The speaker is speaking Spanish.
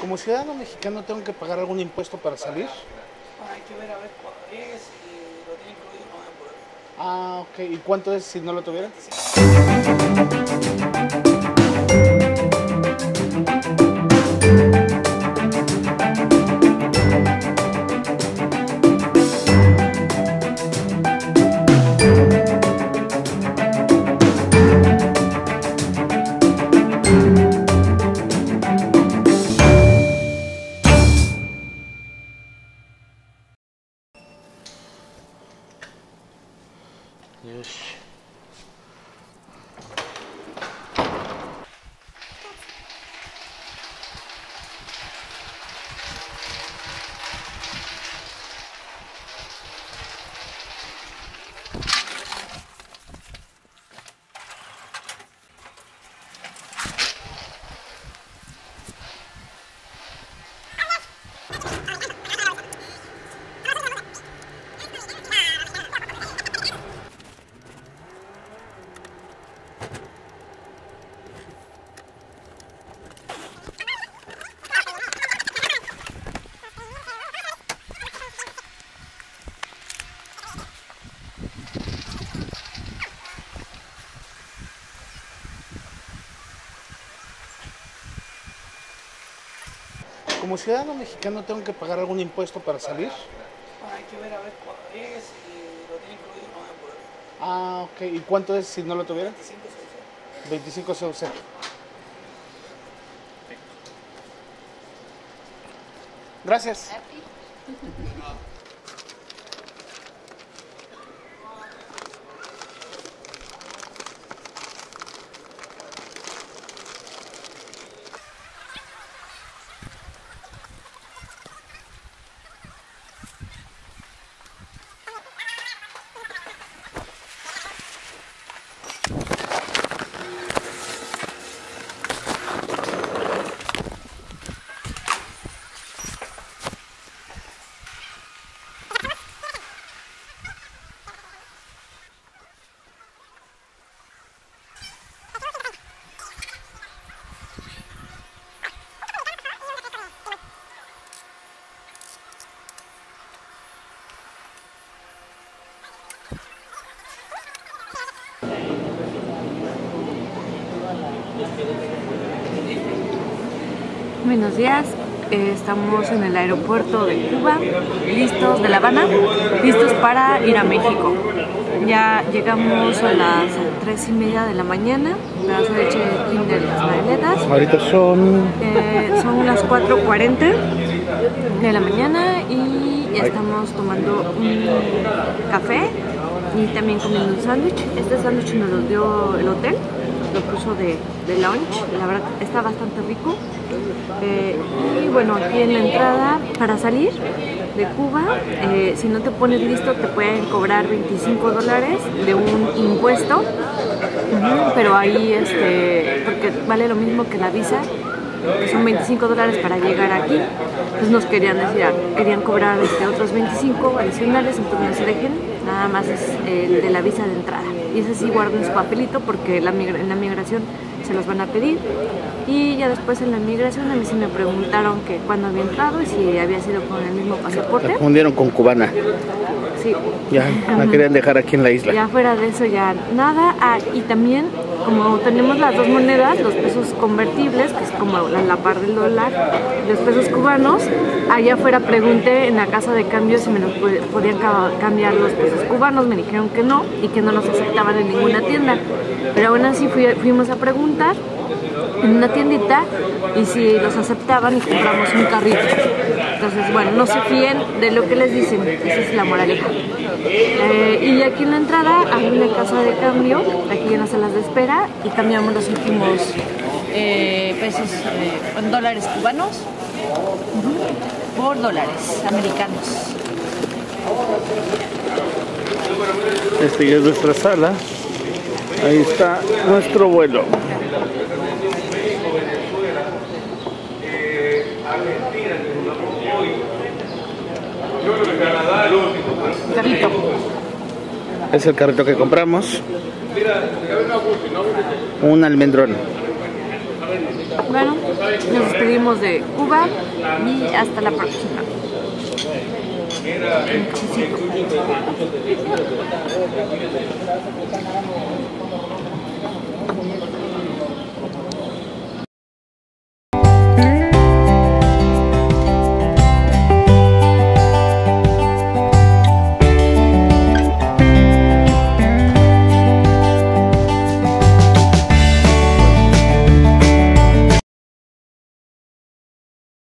Como ciudadano mexicano tengo que pagar algún impuesto para salir. Hay que ver a ver cuando llegues y lo tiene incluido, no. Ah, ok. ¿Y cuánto es si no lo tuviera? Como ciudadano mexicano tengo que pagar algún impuesto para salir. Hay que ver a ver cuando llegues y lo tiene incluido, no hay problema. Ah, ok. ¿Y cuánto es si no lo tuviera? 25 25 600. CUC. Gracias. Buenos días, eh, estamos en el aeropuerto de Cuba, listos de La Habana, listos para ir a México. Ya llegamos a las 3 y media de la mañana, pedazo de check-in de las maletas. Ahorita son. Eh, son las 4.40 de la mañana y ya estamos tomando un café y también comiendo un sándwich. Este sándwich nos lo dio el hotel, lo puso de, de lunch, la verdad está bastante rico. Eh, y bueno, aquí en la entrada para salir de Cuba, eh, si no te pones listo te pueden cobrar 25 dólares de un impuesto, pero ahí este, porque vale lo mismo que la visa, son 25 dólares para llegar aquí, pues nos querían decir, querían cobrar este, otros 25 adicionales, entonces no se dejen, nada más es el de la visa de entrada. Y ese sí guarden su papelito porque la en la migración se los van a pedir. Y ya después en la migración a mí sí me preguntaron que cuándo había entrado y si había sido con el mismo pasaporte. La confundieron con cubana. Sí. Ya, la querían dejar aquí en la isla. Ya fuera de eso ya nada. Ah, y también como tenemos las dos monedas, los pesos convertibles, que es como la, par del dólar, los pesos cubanos, allá afuera pregunté en la casa de cambio si me los pod- podían ca- cambiar los pesos cubanos, me dijeron que no y que no los aceptaban en ninguna tienda. Pero aún así fui- fuimos a preguntar en una tiendita y si los aceptaban y compramos un carrito. Entonces, bueno, no se fíen de lo que les dicen, esa es la moraleja. Eh, y aquí en la entrada hay una casa de cambio, aquí en las salas de espera, y cambiamos los últimos eh, pesos eh, en dólares cubanos por dólares americanos. Esta ya es nuestra sala. Ahí está nuestro vuelo. Carrito. Es el carrito que compramos. Un almendrón. Bueno, nos despedimos de Cuba y hasta la próxima.